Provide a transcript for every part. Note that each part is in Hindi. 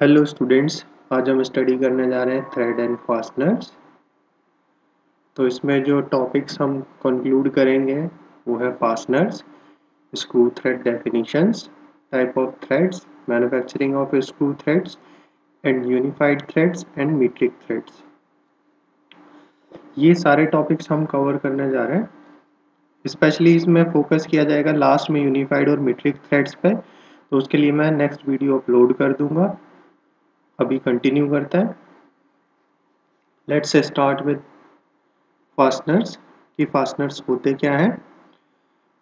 हेलो स्टूडेंट्स आज हम स्टडी करने जा रहे हैं थ्रेड एंड फास्टनर्स तो इसमें जो टॉपिक्स हम कंक्लूड करेंगे, वो है fasteners screw thread definitions type of threads manufacturing of screw threads and unified threads and metric threads ये सारे टॉपिक्स हम कवर करने जा रहे हैं। स्पेशली इसमें फोकस किया जाएगा लास्ट में यूनिफाइड और मीट्रिक थ्रेड्स पे। तो उसके लिए मैं नेक्स्ट वीडियो अपलोड कर दूँगा। अभी कंटिन्यू करता है। लेट्स स्टार्ट विद फास्टनर्स कि फास्टनर्स होते क्या हैं?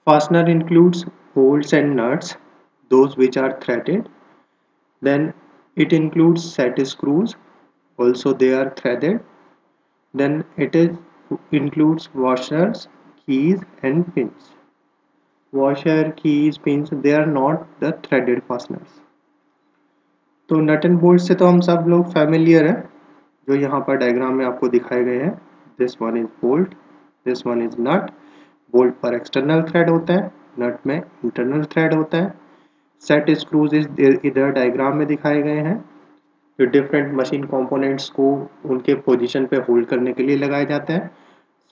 Fastener includes holds and nuts those which are threaded then it includes set screws also they are threaded then it is includes washers keys and pins washer keys pins they are not the threaded fasteners तो नट एंड बोल्ट से तो हम सब लोग फैमिलियर हैं, जो यहाँ पर डायग्राम में आपको दिखाए गए हैं। This one is bolt this one is nut bolt पर एक्सटर्नल थ्रेड होता है नट में इंटरनल थ्रेड होता है। सेट स्क्रूज इज़ इधर डायग्राम में दिखाए गए हैं, जो डिफरेंट मशीन कंपोनेंट्स को उनके पोजीशन पे होल्ड करने के लिए लगाए जाते हैं।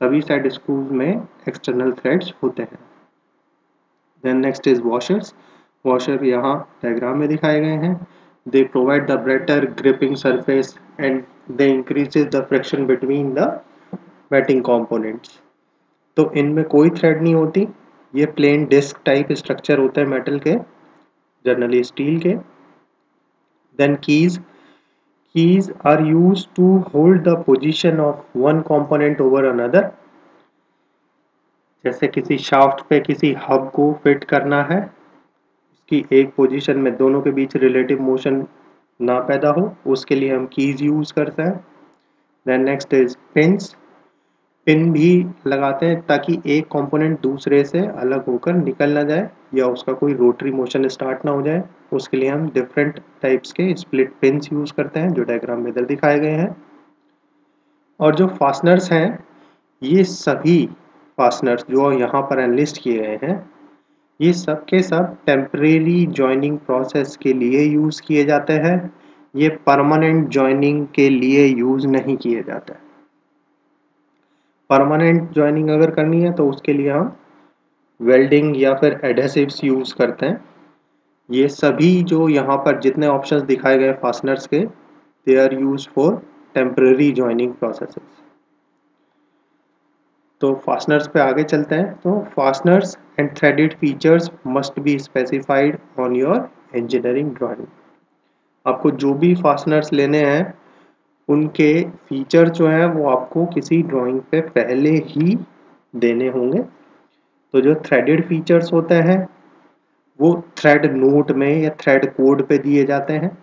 सभी सेट स्क्रूज में एक्सटर्नल थ्रेड्स होते हैं। Then next is washers washer यहाँ डायग्राम में दिखाए गए हैं। They provide the better gripping surface and they increases the friction between the wetting components. तो इनमें कोई थ्रेड नहीं होती। ये प्लेन डिस्क टाइप स्ट्रक्चर होता है मेटल के जनरली स्टील के। Then keys keys are use to hold the position of one component over another जैसे किसी शाफ्ट पे किसी हब को फिट करना है। कि एक पोजीशन में दोनों के बीच रिलेटिव मोशन ना पैदा हो, उसके लिए हम कीज यूज़ करते हैं। Then next is pins pin भी लगाते हैं ताकि एक कंपोनेंट दूसरे से अलग होकर निकल ना जाए या उसका कोई रोटरी मोशन स्टार्ट ना हो जाए। उसके लिए हम डिफरेंट टाइप्स के स्प्लिट पिंस यूज़ करते हैं, जो डायग्राम में इधर दिखाए गए हैं। और जो फास्टनर्स हैं, ये सभी फास्टनर्स जो यहाँ पर एनलिस्ट किए गए हैं ये सब के सब टेम्परेरी जॉइनिंग प्रोसेस के लिए यूज़ किए जाते हैं। ये परमानेंट जॉइनिंग के लिए यूज़ नहीं किए जाते। परमानेंट जॉइनिंग अगर करनी है तो उसके लिए हम वेल्डिंग या फिर एडेसिव्स यूज़ करते हैं। ये सभी जो यहाँ पर जितने ऑप्शंस दिखाए गए फास्टनर्स के they are use for temporary joining processes तो फास्टनर्स पे आगे चलते हैं। तो fasteners and threaded features must be specified on your engineering drawing आपको जो भी फास्टनर्स लेने हैं, उनके फीचर जो हैं, वो आपको किसी ड्राइंग पे पहले ही देने होंगे। तो जो थ्रेडेड फीचर्स होते हैं, वो थ्रेड नोट में या थ्रेड कोड पे दिए जाते हैं।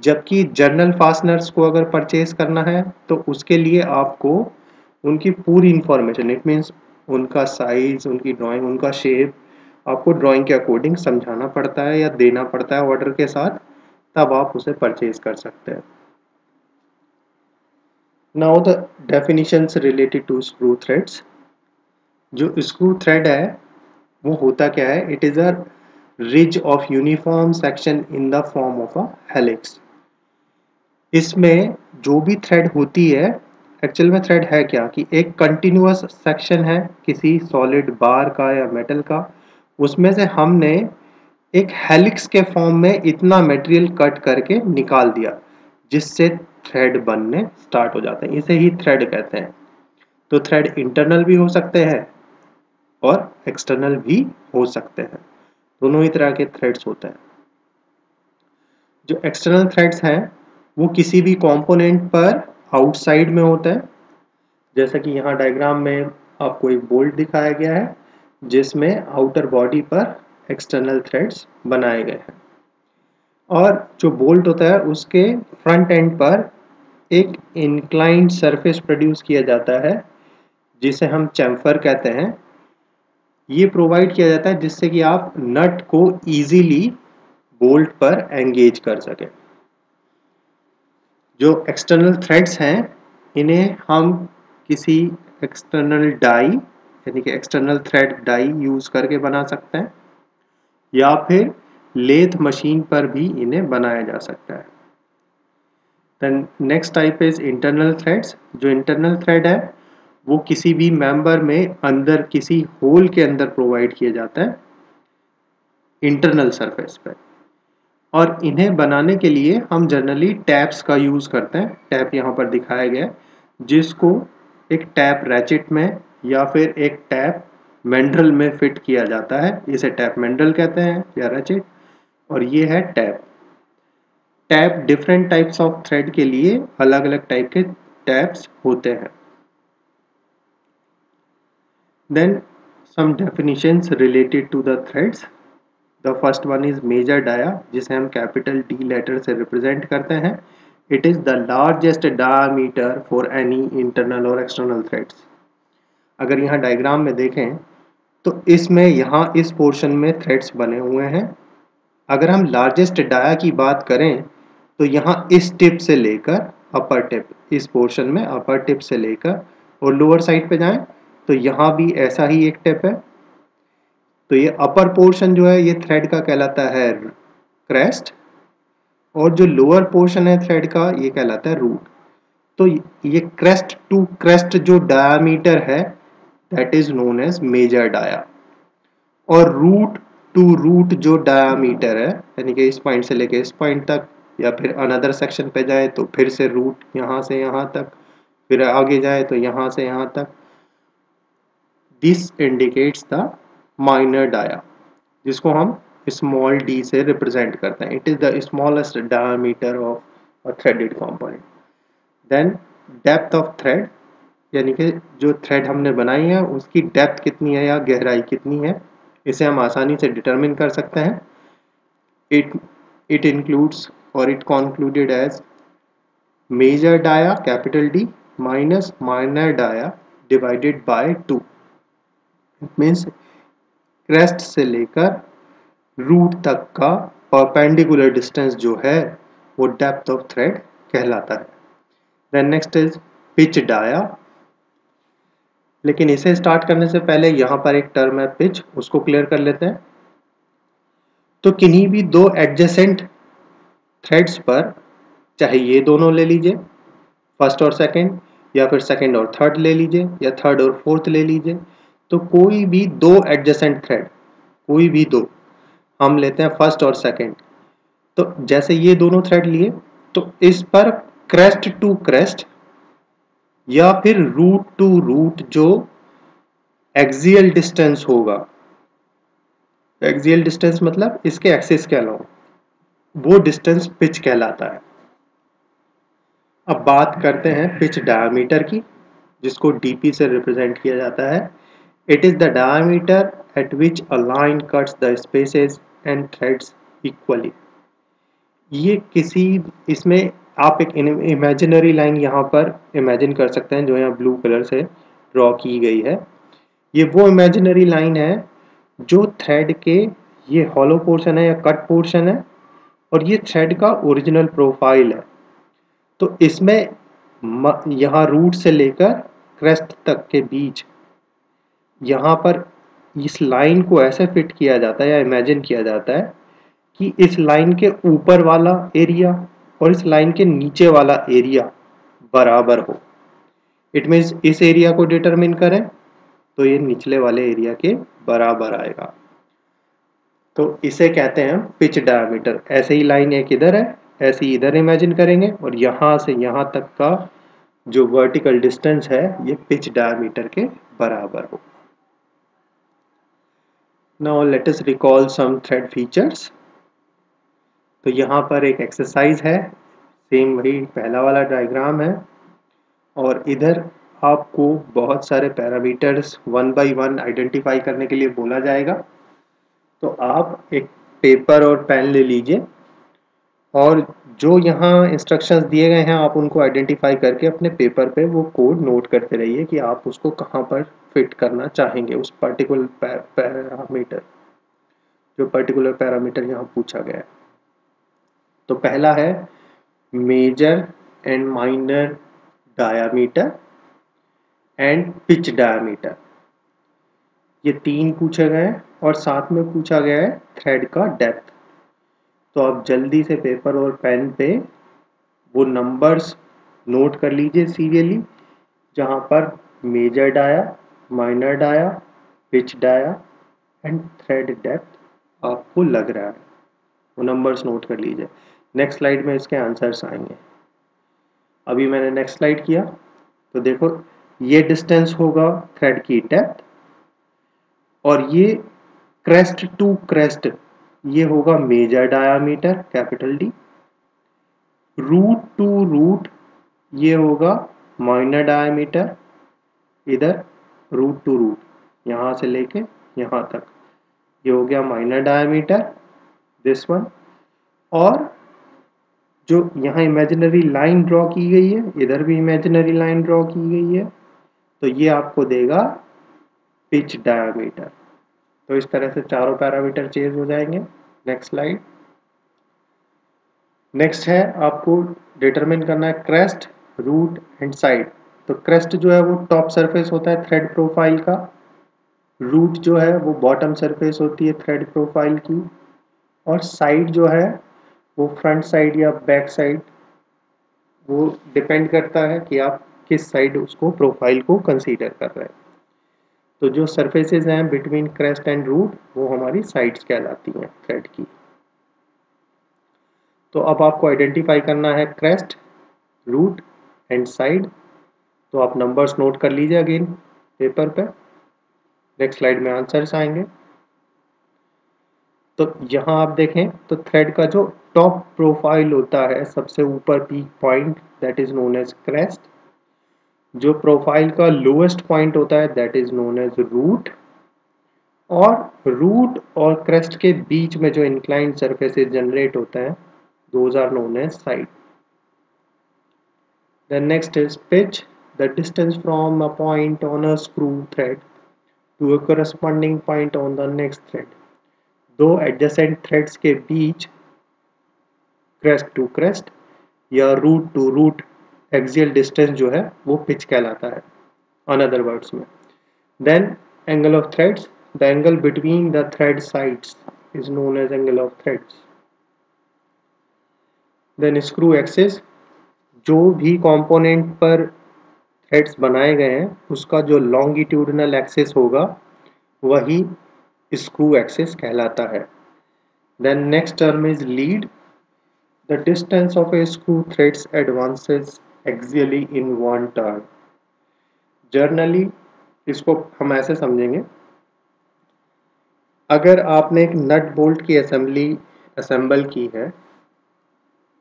जबकि जर्नल फास्टनर्स को अगर परचेज करना है तो उसके लिए आपको उनकी पूरी इंफॉर्मेशन इट मीन्स उनका साइज़ उनकी ड्राइंग उनका शेप आपको ड्राइंग के अकॉर्डिंग समझाना पड़ता है या देना पड़ता है ऑर्डर के साथ, तब आप उसे परचेज कर सकते हैं। Now the definitions related to screw threads जो स्क्रू थ्रेड है, वो होता क्या है? It is a ridge of uniform section in the form of a helix इसमें जो भी थ्रेड होती है एक्चुअल में थ्रेड है क्या? कि एक कंटिन्यूस सेक्शन है किसी सॉलिड बार का या मेटल का। उसमें से हमने एक हेलिक्स के फॉर्म में इतना मटेरियल कट करके निकाल दिया, जिससे थ्रेड बनने स्टार्ट हो जाते हैं। इसे ही थ्रेड कहते हैं। तो थ्रेड इंटरनल भी हो सकते हैं और एक्सटर्नल भी हो सकते हैं। दोनों ही तरह के थ्रेड्स होते हैं। जो एक्सटर्नल थ्रेड्स हैं, वो किसी भी कंपोनेंट पर आउटसाइड में होता है। जैसा कि यहाँ डायग्राम में आपको एक बोल्ट दिखाया गया है, जिसमें आउटर बॉडी पर एक्सटर्नल थ्रेड्स बनाए गए हैं। और जो बोल्ट होता है, उसके फ्रंट एंड पर एक इंक्लाइंड सरफेस प्रोड्यूस किया जाता है, जिसे हम चैम्फर कहते हैं। ये प्रोवाइड किया जाता है जिससे कि आप नट को इजीली बोल्ट पर एंगेज कर सकें। जो एक्सटर्नल थ्रेड्स हैं, इन्हें हम किसी एक्सटर्नल डाई यानी कि एक्सटर्नल थ्रेड डाई यूज़ करके बना सकते हैं, या फिर लेथ मशीन पर भी इन्हें बनाया जा सकता है। Then next type is internal threads जो इंटरनल थ्रेड है, वो किसी भी मेंबर में अंदर, किसी होल के अंदर प्रोवाइड किया जाता है इंटरनल सरफेस पर और इन्हें बनाने के लिए हम जनरली टैप्स का यूज़ करते हैं। टैप यहाँ पर दिखाया गया जिसको एक टैप रैचेट में या फिर एक टैप मेंड्रल में फिट किया जाता है। इसे टैप मेंड्रल कहते हैं या रैचेट और ये है tap tap different types of thread के लिए अलग अलग टाइप के टैप्स होते हैं। Then some definitions related to the threads the first one is major dia जिसे हम कैपिटल डी लेटर से रिप्रेजेंट करते हैं. It is the largest diameter for any internal और एक्सटर्नल थ्रेड्स अगर यहाँ डायग्राम में देखें तो इसमें यहाँ इस पोर्शन में थ्रेड्स बने हुए हैं. अगर हम लार्जेस्ट डाया की बात करें तो यहाँ इस टिप से लेकर अपर टिप इस पोर्शन में अपर टिप से लेकर और लोअर साइड पे जाएँ तो यहाँ भी ऐसा ही एक टिप है. तो ये अपर पोर्शन जो है, ये थ्रेड का कहलाता है क्रेस्ट और जो लोअर पोर्शन है थ्रेड का, ये कहलाता है रूट तो ये क्रेस्ट टू क्रेस्ट जो डायामीटर है that is known as major dia और रूट टू रूट जो डायामीटर है, यानी कि इस पॉइंट से लेके इस पॉइंट तक, या फिर अनदर सेक्शन पे जाए तो फिर से रूट यहाँ से यहाँ तक, फिर आगे जाए तो यहाँ से यहाँ तक. This indicates the minor dia जिसको हम स्मॉल डी से रिप्रेजेंट करते हैं. It is the smallest diameter of a threaded component then depth of thread यानी कि जो थ्रेड हमने बनाई है, उसकी डेप्थ कितनी है या गहराई कितनी है, इसे हम आसानी से डिटरमिन कर सकते हैं. इट इट इंक्लूड्स और it concluded as major dia capital D minus minor dia divided by two it means crest से लेकर रूट तक का परपेंडिकुलर डिस्टेंस जो है, वो डेप्थ ऑफ़ थ्रेड कहलाता है। Then next is pitch dia लेकिन इसे स्टार्ट करने से पहले यहाँ पर एक टर्म है पिच उसको क्लियर कर लेते हैं। तो किन्हीं भी दो एडजेसेंट थ्रेड्स पर चाहे ये दोनों ले लीजिए फ़र्स्ट और सेकंड या फिर सेकंड और थर्ड ले लीजिए, या थर्ड और फोर्थ ले लीजिए तो कोई भी दो एडजेसेंट थ्रेड कोई भी दो, हम लेते हैं फ़र्स्ट और सेकंड तो जैसे ये दोनों थ्रेड लिए तो इस पर क्रेस्ट टू क्रेस्ट या फिर रूट टू रूट जो एक्सियल डिस्टेंस होगा। एक्सियल डिस्टेंस मतलब इसके एक्सिस के अलावा वो डिस्टेंस पिच कहलाता है। अब बात करते हैं पिच डायमीटर की, जिसको डीपी से रिप्रेजेंट किया जाता है। It is the diameter at which a line cuts the spaces and threads equally. ये किसी, इसमें आप एक इमेजिनरी लाइन यहाँ पर इमेजिन कर सकते हैं, जो यहाँ ब्लू कलर से ड्रॉ की गई है ये वो इमेजिनरी लाइन है, जो थ्रेड के ये हॉलो पोर्शन है या कट पोर्शन है, और ये थ्रेड का ओरिजिनल प्रोफ़ाइल है तो इसमें यहाँ रूट से लेकर क्रेस्ट तक के बीच यहाँ पर इस लाइन को ऐसे फिट किया जाता है या इमेजिन किया जाता है कि इस लाइन के ऊपर वाला एरिया और इस लाइन के नीचे वाला एरिया बराबर हो। इट मीन्स इस एरिया को डिटरमिन करें तो ये निचले वाले एरिया के बराबर आएगा। तो इसे कहते हैं पिच डायमीटर ऐसे ही लाइन एक इधर है, ऐसे ही इधर इमेजिन करेंगे और यहाँ से यहाँ तक का जो वर्टिकल डिस्टेंस है, ये पिच डायमीटर के बराबर हो। Now, let us recall some thread features. तो यहाँ पर एक एक्सरसाइज है। सेम वही पहला वाला डायग्राम है। और इधर आपको बहुत सारे parameters one by one identify करने के लिए बोला जाएगा। तो आप एक पेपर और पेन ले लीजिए। और जो यहाँ इंस्ट्रक्शंस दिए गए हैं, आप उनको आइडेंटिफाई करके अपने पेपर पे वो कोड नोट करते रहिए कि आप उसको कहाँ पर फिट करना चाहेंगे उस पर्टिकुलर पैरामीटर जो पर्टिकुलर पैरामीटर यहाँ पूछा गया है। तो पहला है major and minor diameter and pitch diameter ये तीन पूछे गए हैं और साथ में पूछा गया है थ्रेड का डेप्थ तो आप जल्दी से पेपर और पेन पे वो नंबर्स नोट कर लीजिए सीरियली जहाँ पर major dia minor dia pitch dia and thread depth आपको लग रहा है। वो नंबर्स नोट कर लीजिए। नेक्स्ट स्लाइड में इसके आंसर्स आएँगे। अभी मैंने नेक्स्ट स्लाइड किया। तो देखो, ये डिस्टेंस होगा थ्रेड की डेप्थ और ये क्रेस्ट टू क्रेस्ट ये होगा major diameter capital D root to root ये होगा माइनर डायमीटर इधर। रूट टू रूट यहाँ से लेके यहाँ तक। ये हो गया माइनर डायमीटर दिस वन और जो यहाँ इमेजिनरी लाइन ड्रॉ की गई है, इधर भी इमेजिनरी लाइन ड्रॉ की गई है तो ये आपको देगा पिच डायमीटर तो इस तरह से चारों पैरामीटर चेंज हो जाएँगे। नेक्स्ट स्लाइड नेक्स्ट है आपको डिटरमिन करना है क्रेस्ट रूट एंड साइड तो क्रेस्ट जो है वो टॉप सरफेस होता है थ्रेड प्रोफ़ाइल का। रूट जो है वो बॉटम सरफेस होती है थ्रेड प्रोफ़ाइल की। और साइड जो है वो फ्रंट साइड या बैक साइड वो डिपेंड करता है कि आप किस साइड उसको प्रोफ़ाइल को कंसीडर कर रहे हैं। तो जो सरफेसेस हैं बिटवीन क्रेस्ट एंड रूट वो हमारी साइड्स कहलाती हैं थ्रेड की। तो अब आपको आइडेंटिफाई करना है क्रेस्ट रूट एंड साइड तो आप नंबर्स नोट कर लीजिए अगेन पेपर पे। नेक्स्ट स्लाइड में आंसर्स आएँगे। तो यहाँ आप देखें तो थ्रेड का जो टॉप प्रोफ़ाइल होता है सबसे ऊपर peak point that is known as crest जो प्रोफ़ाइल का lowest point that is known as known as root और रूट और क्रेस्ट के बीच में जो इंक्लाइंड सरफेसेस जनरेट होते हैं those are known as side The next is pitch, the distance from a point on a screw thread to a corresponding point on the next thread. दो adjacent threads के बीच crest to crest या root to root axial distance जो है वो pitch कहलाता है another words में then angle of threads the angle between the thread sides is known as angle of threads then screw axis जो भी कंपोनेंट पर थ्रेड्स बनाए गए हैं, उसका जो लॉन्गिट्यूडनल एक्सेस होगा, वही स्क्रू एक्सेस कहलाता है। Then next term is lead the distance of a screw threads advances axially in one turn generally इसको हम ऐसे समझेंगे। अगर आपने एक नट बोल्ट की असेंबली असेंबल की है,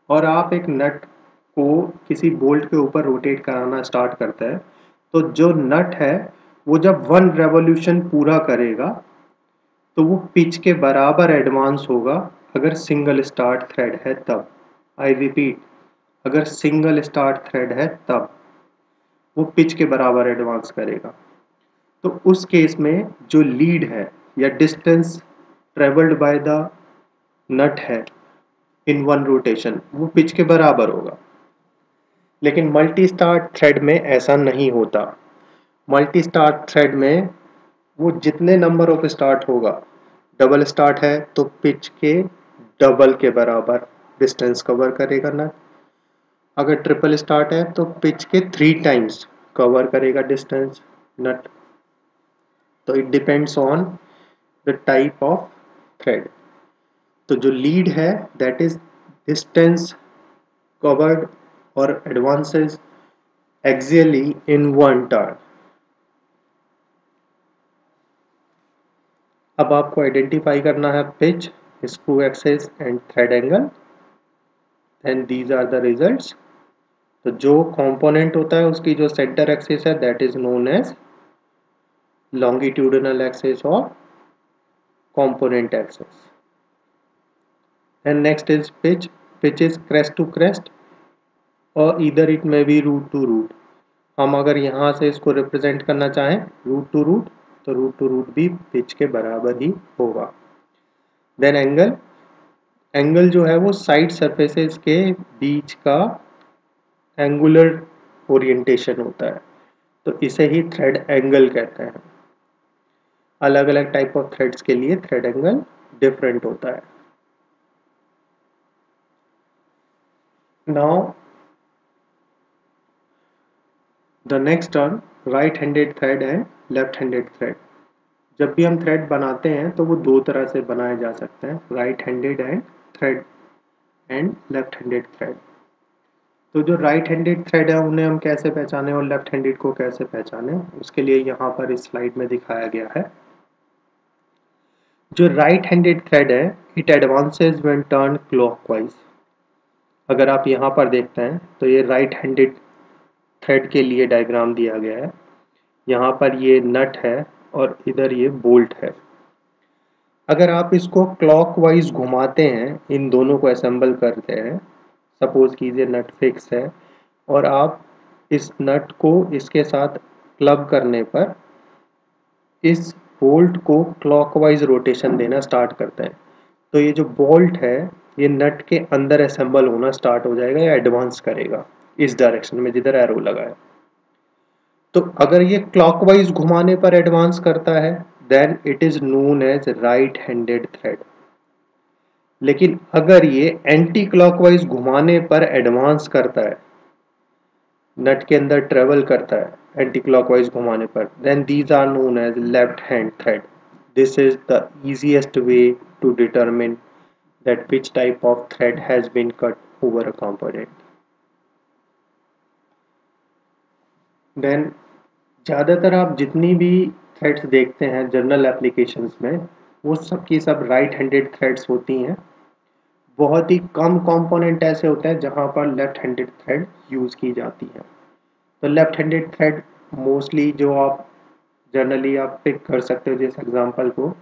और आप एक नट को किसी बोल्ट के ऊपर रोटेट कराना स्टार्ट करता है तो जो नट है, वो जब वन रेवोल्यूशन पूरा करेगा तो वो पिच के बराबर एडवांस होगा अगर सिंगल स्टार्ट थ्रेड है तब। आई रिपीट अगर सिंगल स्टार्ट थ्रेड है तब वो पिच के बराबर एडवांस करेगा। तो उस केस में जो लीड है या distance travelled by the nut है इन वन रोटेशन वो पिच के बराबर होगा। लेकिन मल्टी स्टार्ट थ्रेड में ऐसा नहीं होता। मल्टी स्टार्ट थ्रेड में वो जितने नंबर ऑफ़ स्टार्ट होगा डबल स्टार्ट है तो पिच के डबल के बराबर डिस्टेंस कवर करेगा नट अगर ट्रिपल स्टार्ट है तो पिच के थ्री टाइम्स कवर करेगा डिस्टेंस नट तो it depends on the type of thread तो जो लीड है that is distance covered or advances axially in one turn अब आपको आइडेंटिफाई करना है pitch screw axis and thread angle and these are the results तो जो कंपोनेंट होता है उसकी जो सेंटर एक्सेस है that is known as longitudinal axis और component axis and next is pitch pitch is crest to crest और इधर इट में भी रूट टू रूट हम अगर यहाँ से इसको रिप्रेजेंट करना चाहें रूट टू रूट तो रूट टू रूट भी पिच के बराबर ही होगा। देन एंगल एंगल जो है वो साइड सरफेसेस के बीच का एंगुलर ओरिएंटेशन होता है। तो इसे ही थ्रेड एंगल कहते हैं। अलग अलग टाइप ऑफ़ थ्रेड्स के लिए थ्रेड एंगल डिफरेंट होता है। Now the next term right handed thread and left handed thread जब भी हम थ्रेड बनाते हैं तो वो दो तरह से बनाए जा सकते हैं right handed and thread and left handed thread तो जो राइट हैंडेड थ्रेड है, उन्हें हम कैसे पहचाने और लेफ़्ट हैंडेड को कैसे पहचाने? उसके लिए यहाँ पर इस स्लाइड में दिखाया गया है। जो राइट हैंडेड थ्रेड है it advances when turn clockwise अगर आप यहाँ पर देखते हैं तो ये राइट हैंडेड थ्रेड के लिए डायग्राम दिया गया है। यहाँ पर ये नट है और इधर ये बोल्ट है। अगर आप इसको क्लॉकवाइज घुमाते हैं, इन दोनों को असेंबल करते हैं सपोज़ कीजिए नट फिक्स है, और आप इस नट को इसके साथ क्लब करने पर इस बोल्ट को क्लॉकवाइज रोटेशन देना स्टार्ट करते हैं। तो ये जो बोल्ट है, ये नट के अंदर असेंबल होना स्टार्ट हो जाएगा या एडवांस करेगा। इस डायरेक्शन में जिधर एरो लगा है तो अगर ये क्लॉकवाइज घुमाने पर एडवांस करता है then it is known as right handed thread लेकिन अगर ये एंटी क्लॉकवाइज घुमाने पर एडवांस करता है नट के अंदर ट्रेवल करता है एंटी क्लॉकवाइज घुमाने पर then these are known as left hand thread this is the easiest way to determine that which type of thread has been cut over a component. Then ज़्यादातर आप जितनी भी थ्रेड्स देखते हैं जर्नल एप्लीकेशंस में, वो सब की सब राइट हैंडेड थ्रेड्स होती हैं। बहुत ही कम कंपोनेंट ऐसे होते हैं जहाँ पर लेफ़्ट हैंडेड थ्रेड यूज़ की जाती है। तो लेफ़्ट हैंडेड थ्रेड मोस्टली जो आप जनरली आप पिक कर सकते हो, जिस एग्जांपल को,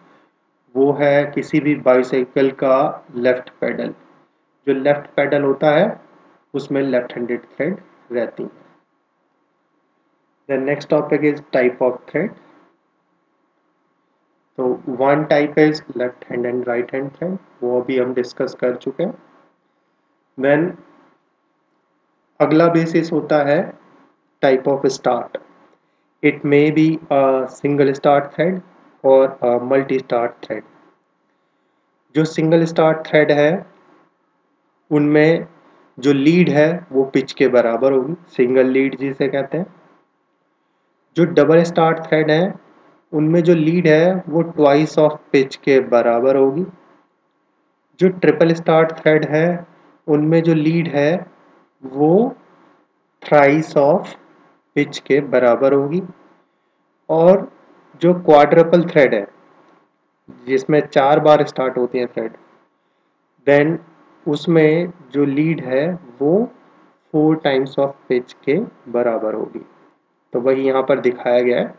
वो है किसी भी बाईसाइकिल का लेफ़्ट पेडल जो लेफ़्ट पेडल होता है, उसमें लेफ़्ट हैंडेड थ्रेड रहती है। The next topic is type of thread तो one type is left hand and right hand thread वो अभी हम डिस्कस कर चुके हैं। देन अगला बेसिस होता है type of start it may be a single start thread और मल्टी स्टार्ट थ्रेड जो सिंगल स्टार्ट थ्रेड है, उनमें जो लीड है, वो पिच के बराबर होगी। सिंगल लीड जिसे कहते हैं। जो डबल स्टार्ट थ्रेड है, उनमें जो लीड है, वो ट्वाइस ऑफ़ पिच के बराबर होगी। जो ट्रिपल स्टार्ट थ्रेड है, उनमें जो लीड है, वो थ्राइस ऑफ़ पिच के बराबर होगी। और जो क्वाड्रपल थ्रेड है, जिसमें चार बार स्टार्ट होती है थ्रेड देन उसमें जो लीड है, वो फोर टाइम्स ऑफ़ पिच के बराबर होगी। तो वही यहाँ पर दिखाया गया है।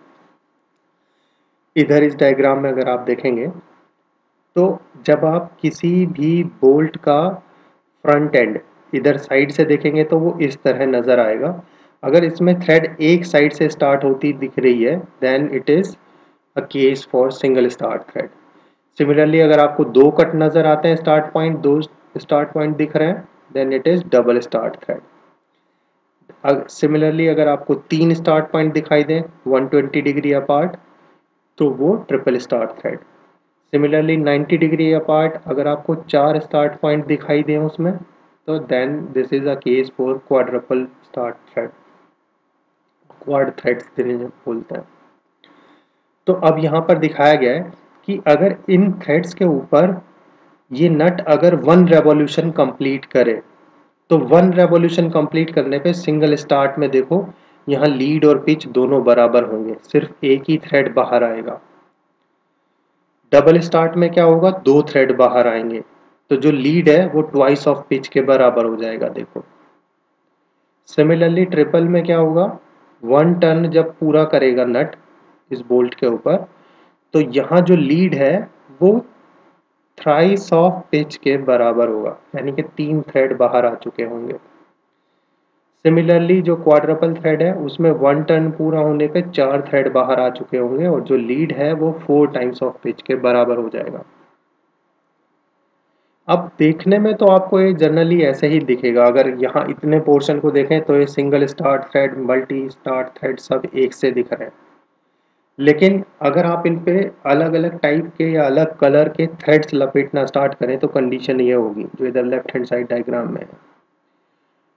इधर इस डायग्राम में अगर आप देखेंगे तो जब आप किसी भी बोल्ट का फ्रंट एंड इधर साइड से देखेंगे तो वो इस तरह नज़र आएगा। अगर इसमें थ्रेड एक साइड से स्टार्ट होती दिख रही है then it is a case for single start thread similarly अगर आपको दो कट नज़र आते हैं स्टार्ट पॉइंट दो स्टार्ट पॉइंट दिख रहे हैं then it is double start thread similarly अगर आपको तीन स्टार्ट पॉइंट दिखाई दें 120 डिग्री अपार्ट तो वो triple start thread similarly 90 degree apart अगर आपको चार स्टार्ट पॉइंट दिखाई दें उसमें तो then this is a case for quadruple start thread quad threads बोलते हैं. तो अब यहाँ पर दिखाया गया है कि अगर इन थ्रेड्स के ऊपर ये नट अगर वन रेवोल्यूशन कंप्लीट करे तो वन रेवोल्यूशन कंप्लीट करने पे सिंगल स्टार्ट में देखो, यहाँ लीड और पिच दोनों बराबर होंगे, सिर्फ़ एक ही थ्रेड बाहर आएगा। डबल स्टार्ट में क्या होगा? दो थ्रेड बाहर आएँगे। तो जो लीड है, वो ट्वाइस ऑफ़ पिच के बराबर हो जाएगा, देखो। सिमिलरली ट्रिपल में क्या होगा? वन टर्न जब पूरा करेगा नट इस बोल्ट के ऊपर तो यहाँ जो लीड है, वो थ्राइस ऑफ़ पिच के बराबर होगा, यानी कि तीन थ्रेड बाहर आ चुके होंगे। सिमिलरली जो क्वाड्रपल थ्रेड है, उसमें वन टर्न पूरा होने पे चार थ्रेड बाहर आ चुके होंगे, और जो लीड है, वो फोर टाइम्स ऑफ़ पिच के बराबर हो जाएगा। अब देखने में तो आपको ये जनरली ऐसे ही दिखेगा। अगर यहाँ इतने पोर्शन को देखें तो ये single start thread multi start thread सब एक से दिख रहे हैं। लेकिन अगर आप इन पे अलग अलग टाइप के या अलग कलर के थ्रेड्स लपेटना स्टार्ट करें तो कंडीशन ये होगी, जो इधर लेफ़्ट हैंड साइड डायग्राम में है।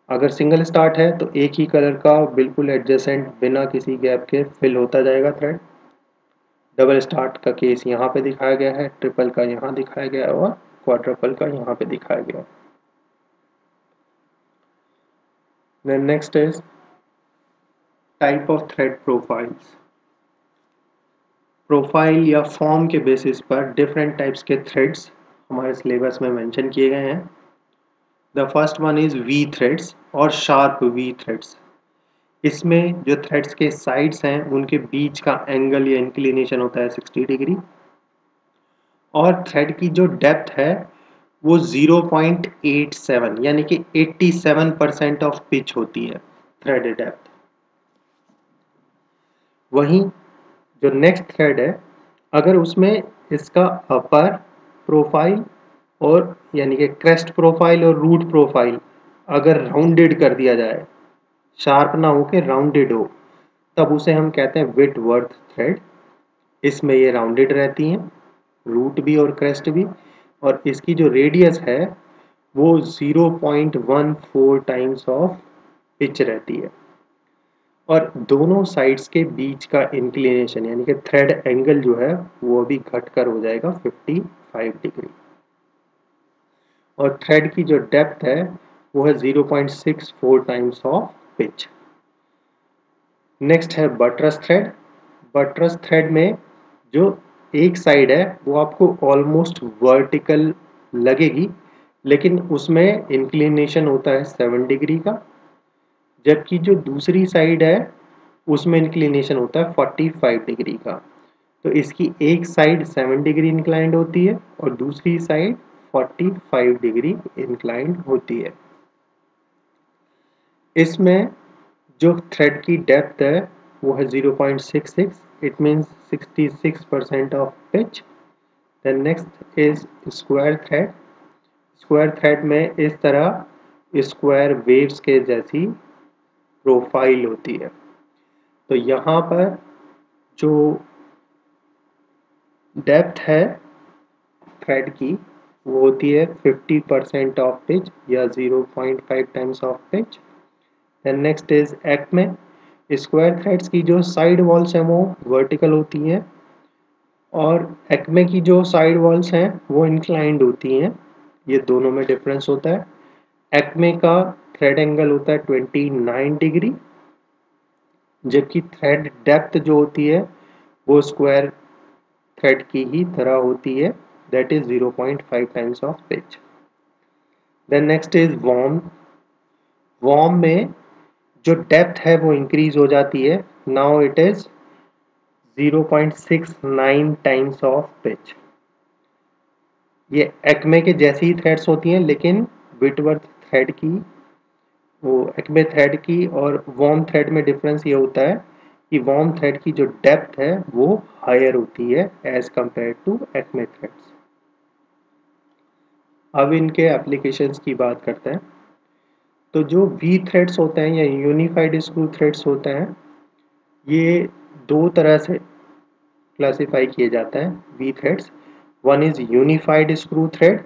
अगर सिंगल स्टार्ट है तो एक ही कलर का बिल्कुल एडजसेंट बिना किसी गैप के फिल होता जाएगा थ्रेड डबल स्टार्ट का केस यहाँ पे दिखाया गया है ट्रिपल का यहाँ दिखाया गया है और क्वाड्रपल का यहाँ पे दिखाया गया। है next is type of thread profiles profile या फॉर्म के बेसिस पर डिफरेंट टाइप्स के थ्रेड्स हमारे सिलेबस में मेंशन किए गए हैं। The first one is V threads और शार्प वी थ्रेड्स इसमें जो थ्रेड्स के साइड्स हैं, उनके बीच का एंगल या इंक्लिनेशन होता है 60 डिग्री और थ्रेड की जो डेप्थ है, वो 0.87 यानी कि 87 परसेंट ऑफ़ पिच होती है थ्रेड डेप्थ वहीं जो नेक्स्ट थ्रेड है, अगर उसमें इसका अपर प्रोफ़ाइल और यानी कि क्रेस्ट प्रोफ़ाइल और रूट प्रोफ़ाइल अगर राउंडेड कर दिया जाए शार्प ना हो के राउंडेड हो, तब उसे हम कहते हैं विट वर्थ थ्रेड इसमें ये राउंडेड रहती हैं रूट भी और क्रेस्ट भी, और इसकी जो रेडियस है, वो 0.14 टाइम्स ऑफ़ पिच रहती है। और दोनों साइड्स के बीच का इंक्लिनेशन यानी कि थ्रेड एंगल जो है, वो अभी घट कर हो जाएगा 55 डिग्री और थ्रेड की जो डेप्थ है, वो है 0.64 टाइम्स ऑफ़ पिच नेक्स्ट है बटरस थ्रेड बटरस थ्रेड में जो एक साइड है, वो आपको ऑलमोस्ट वर्टिकल लगेगी, लेकिन उसमें इंक्लिनेशन होता है सेवन डिग्री का जबकि जो दूसरी साइड है, उसमें इंक्लिनेशन होता है फोर्टी फाइव डिग्री का। तो इसकी एक साइड सेवन डिग्री इंक्लाइंड होती है और दूसरी side forty five degree inclined होती है। इसमें जो थ्रेड की डेप्थ है, वो है 0.66 it means 66 percent of pitch. Then next is square thread. Square thread में इस तरह square waves के जैसी प्रोफ़ाइल होती है। तो यहाँ पर जो डेप्थ है थ्रेड की, वो होती है 50 परसेंट ऑफ़ पिच या 0.5 times of pitch. Then next is act में स्क्वायर थ्रेड्स की जो साइड वॉल्स हैं, वो वर्टिकल होती हैं और एक्मे की जो साइड वॉल्स हैं, वो इंक्लाइंड होती हैं। ये दोनों में डिफरेंस होता है। एक्मे का थ्रेड एंगल होता है 29 डिग्री जबकि थ्रेड डेप्थ जो होती है, वो स्क्वायर थ्रेड की ही तरह होती है that is 0.5 times of pitch then next is worm worm में जो डेप्थ है, वो इंक्रीज हो जाती है. Now it is 0.69 times of pitch ये एक्मे के जैसी ही थ्रेड्स होती हैं, लेकिन विटवर्थ थ्रेड की वो एक्मे थ्रेड की और वॉर्म थ्रेड में डिफरेंस ये होता है कि वॉर्म थ्रेड की जो डेप्थ है, वो हायर होती है as compare to acme threads अब इनके एप्लीकेशंस की बात करते हैं। तो जो वी थ्रेड्स होते हैं या यूनिफाइड स्क्रू थ्रेड्स होते हैं, ये दो तरह से क्लासिफाई किए जाते हैं V threads one is unified screw thread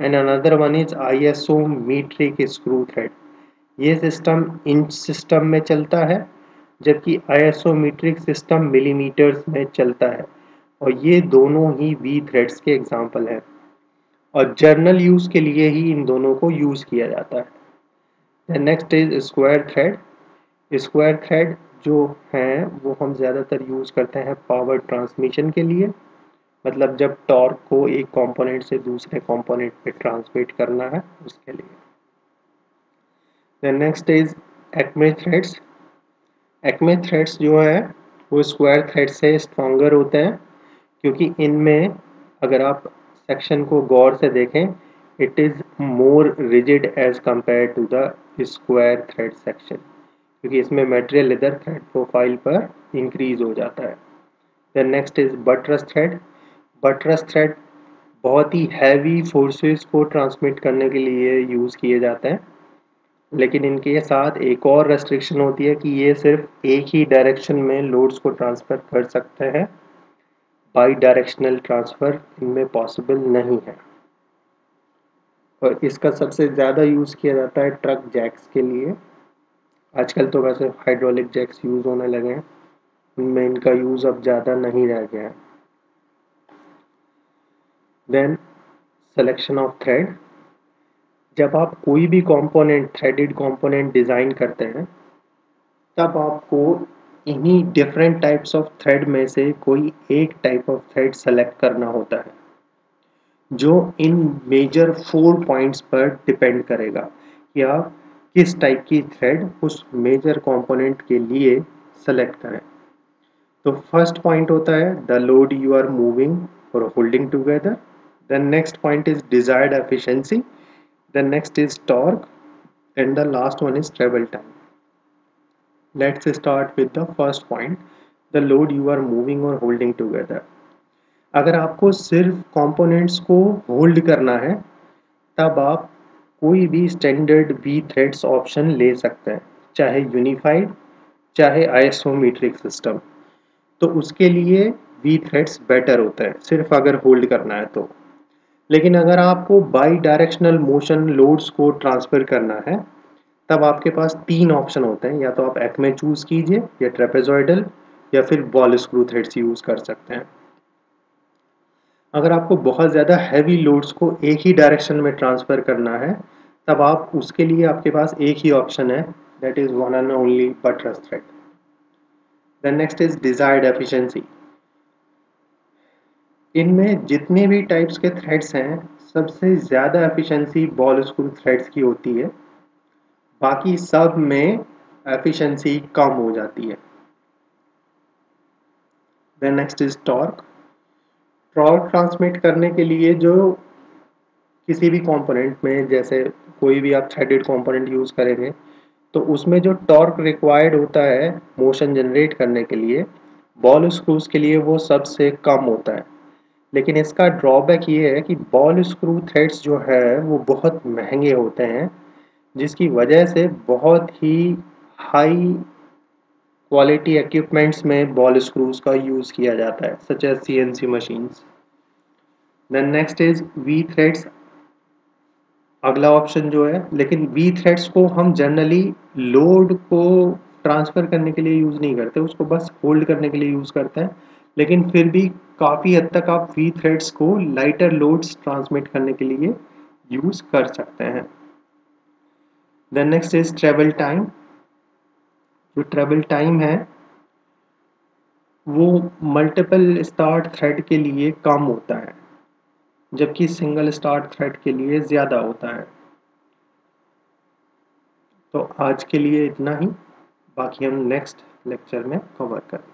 and another one is I S O metric screw thread ये सिस्टम इंच सिस्टम में चलता है, जबकि I S O metric system millimetres में चलता है। और ये दोनों ही वी थ्रेड्स के एग्ज़ाम्पल हैं। और जर्नल यूज़ के लिए ही इन दोनों को यूज़ किया जाता है। Next is square thread square thread जो हैं, वो हम ज़्यादातर यूज़ करते हैं पावर ट्रांसमिशन के लिए। मतलब जब टॉर्क को एक कंपोनेंट से दूसरे कंपोनेंट पे ट्रांसमिट करना है, उसके लिए। Next is acme threads acme threads जो है, वो स्क्वायर थ्रेड से स्ट्रॉन्गर होते हैं, क्योंकि इनमें अगर आप सेक्शन को गौर से देखें it is more rigid as compared to the square thread section, क्योंकि इसमें मटेरियल इधर थ्रेड प्रोफ़ाइल पर इंक्रीज हो जाता है। Then next is buttress thread buttress thread बहुत ही हैवी फोर्सेस को ट्रांसमिट करने के लिए यूज़ किए जाते हैं। लेकिन इनके साथ एक और रेस्ट्रिक्शन होती है कि ये सिर्फ़ एक ही डायरेक्शन में लोड्स को ट्रांसफ़र कर सकते हैं। बाई डायरेक्शनल ट्रांसफ़र इनमें पॉसिबल नहीं है। और इसका सबसे ज़्यादा यूज़ किया जाता है ट्रक जैक्स के लिए। आजकल तो वैसे हाइड्रोलिक जैक्स यूज़ होने लगे हैं। उनमें इनका यूज़ अब ज़्यादा नहीं रह गया है। देन सिलेक्शन ऑफ़ थ्रेड जब आप कोई भी कंपोनेंट थ्रेडेड कंपोनेंट डिज़ाइन करते हैं, तब आपको इन्हीं डिफरेंट टाइप्स ऑफ़ थ्रेड में से कोई एक टाइप ऑफ़ थ्रेड सेलेक्ट करना होता है, जो इन मेजर फोर पॉइंट्स पर डिपेंड करेगा या किस टाइप की थ्रेड उस मेजर कंपोनेंट के लिए सेलेक्ट करें। तो फ़र्स्ट पॉइंट होता है the load you are moving और holding together the next point is desired efficiency the next is torque and the last one is travel time let's start with the first point the load you are moving or holding together अगर आपको सिर्फ़ कंपोनेंट्स को होल्ड करना है तब आप कोई भी स्टैंडर्ड वी थ्रेड्स ऑप्शन ले सकते हैं चाहे यूनिफाइड चाहे आइसोमीट्रिक सिस्टम तो उसके लिए वी थ्रेड्स बेटर होता है सिर्फ़ अगर होल्ड करना है तो लेकिन अगर आपको बाई डायरेक्शनल मोशन लोड्स को ट्रांसफ़र करना है, तब आपके पास तीन ऑप्शन होते हैं। या तो आप एक्मे चूज़ कीजिए, या ट्रेपेजॉइडल या फिर बॉल स्क्रू थ्रेड्स यूज़ कर सकते हैं। अगर आपको बहुत ज़्यादा हैवी लोड्स को एक ही डायरेक्शन में ट्रांसफ़र करना है, तब आप उसके लिए आपके पास एक ही ऑप्शन है that is one and only buttress thread then next is desired efficiency इनमें जितने भी टाइप्स के थ्रेड्स हैं, सबसे ज़्यादा एफिशिएंसी बॉल स्क्रू थ्रेड्स की होती है। बाकी सब में एफिशिएंसी कम हो जाती है। Then next is torque torque transmit करने के लिए जो किसी भी कंपोनेंट में, जैसे कोई भी आप थ्रेडेड कंपोनेंट यूज़ करेंगे तो उसमें जो टॉर्क रिक्वायर्ड होता है मोशन जनरेट करने के लिए बॉल स्क्रूज के लिए वो सबसे कम होता है। लेकिन इसका ड्रॉबैक ये है कि बॉल स्क्रू थ्रेड्स जो है, वो बहुत महँगे होते हैं, जिसकी वजह से बहुत ही हाई क्वालिटी इक्विपमेंट्स में बॉल स्क्रूज का यूज़ किया जाता है such as C N C machines then next is V threads अगला ऑप्शन जो है, लेकिन वी थ्रेड्स को हम जनरली लोड को ट्रांसफ़र करने के लिए यूज़ नहीं करते, उसको बस होल्ड करने के लिए यूज़ करते हैं, लेकिन फिर भी काफ़ी हद तक आप वी थ्रेड्स को लाइटर लोड्स ट्रांसमिट करने के लिए यूज़ कर सकते हैं। Then next is travel time जो ट्रेवल टाइम है, वो मल्टीपल स्टार्ट थ्रेड के लिए कम होता है, जबकि सिंगल स्टार्ट थ्रेड के लिए ज़्यादा होता है। तो आज के लिए इतना ही, बाकी हम नेक्स्ट लेक्चर में कवर करें